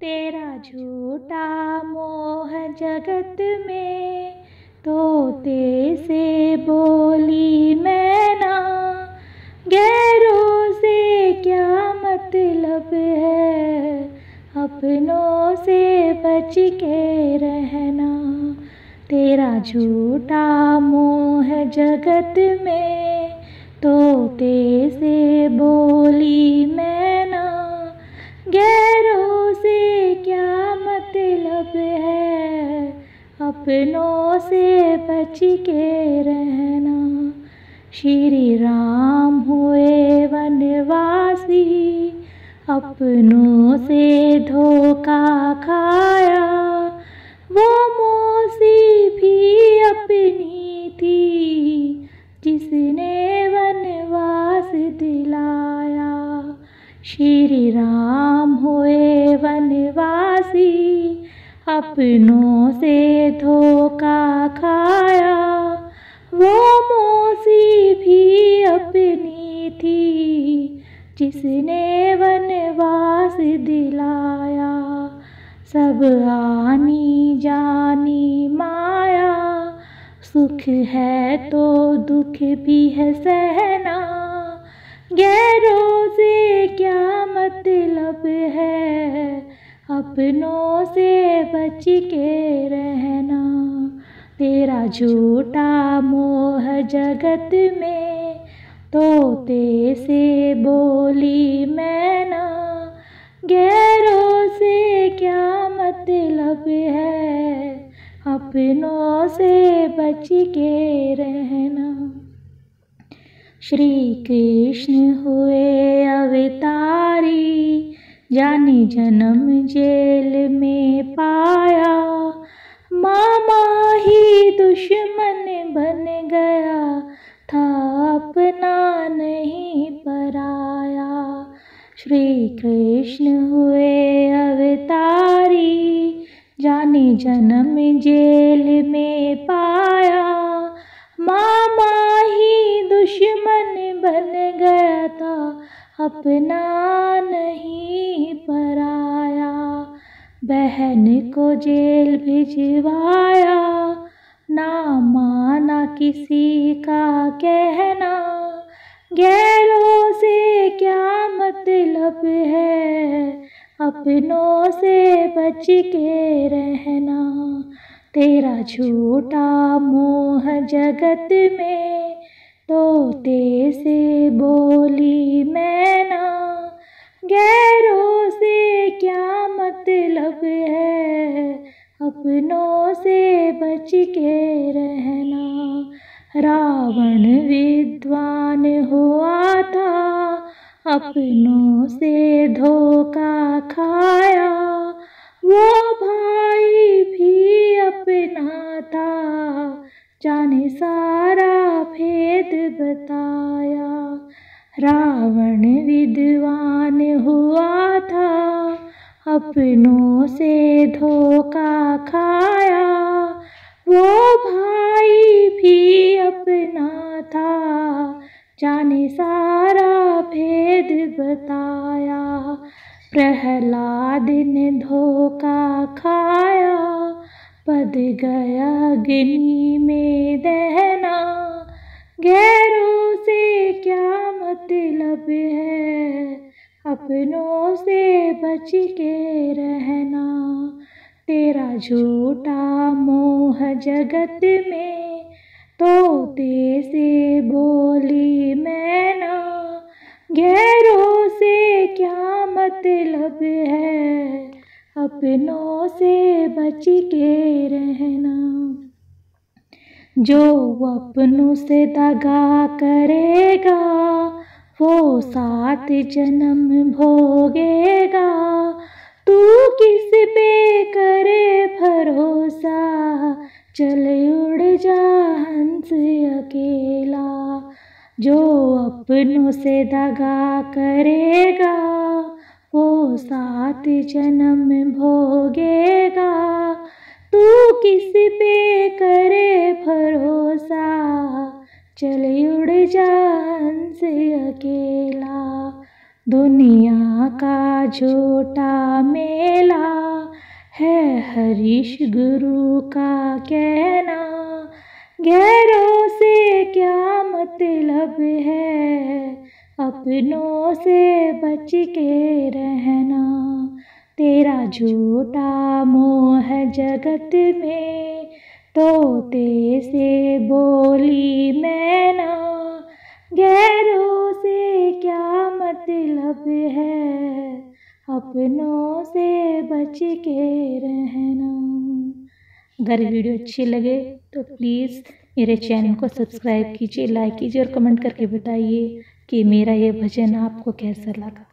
तेरा झूठा मोह जगत में, तोते से बोली मैं ना। गैरों से क्या मतलब है, अपनों से बच के रहना। तेरा झूठा मोह जगत में, तोते से बोली मैं ना। गैरों अपनों से बच के रहना। श्री राम हुए वनवासी, अपनों से धोखा खाया। वो मौसी भी अपनी थी, जिसने वनवास दिलाया। श्री राम अपनों से धोखा खाया, वो मौसी भी अपनी थी, जिसने वनवास दिलाया। सब आनी जानी माया, सुख है तो दुख भी है सहना। गैरों से क्या अपनों से बच के रहना। तेरा झूठा मोह जगत में, तोते से बोली मैना। गैरों से क्या मतलब है? अपनों से बच के रहना। श्री कृष्ण हुए अवतारी जानी जन्म जेल में पाया। मामा ही दुश्मन बन गया, था अपना नहीं पराया। श्री कृष्ण हुए अवतारी, जाने जन्म जेल में पाया। मामा ही दुश्मन बन गया था अपना नहीं पराया, बहन को जेल भिजवाया। ना माना किसी का कहना, गैरों से क्या मतलब है? अपनों से बच के रहना, तेरा झूठा मोह जगत में, तोते से बोली मैना अपनों से बच के रहना। रावण विद्वान हुआ था, अपनों से धोखा खाया। वो भाई भी अपना था, जाने सारा भेद बताया। रावण विद्वान हुआ था, अपनों से धोखा था, जाने सारा भेद बताया। प्रहलाद ने धोखा खाया, पद गया अग्नि में दहना। गैरों से क्या मतलब है, अपनों से बच के रहना। तेरा झूठा मोह जगत में से बोली, मैना, गैरों से क्या मतलब है? अपनों से बच के रहना। जो अपनों से दगा करेगा, वो सात जन्म भोगेगा। तू किस पे करे भरोसा? चल उड़ जा हंस अकेला जो अपनों से दगा करेगा, वो सात जन्म भोगेगा। तू किस पे करे भरोसा? चल उड़ जा हंस अकेला। दुनिया का झूठा मेला है, हरीश गुरु का कहना। गैरों से क्या मतलब है? अपनों से बच के रहना। तेरा झूठा मोह जगत में, तोते से बोली मैना। गैरों से क्या मतलब है? अपनों से बच के रहना। अगर वीडियो अच्छी लगे तो प्लीज़ मेरे चैनल को सब्सक्राइब कीजिए, लाइक कीजिए और कमेंट करके बताइए कि मेरा ये भजन आपको कैसा लगा।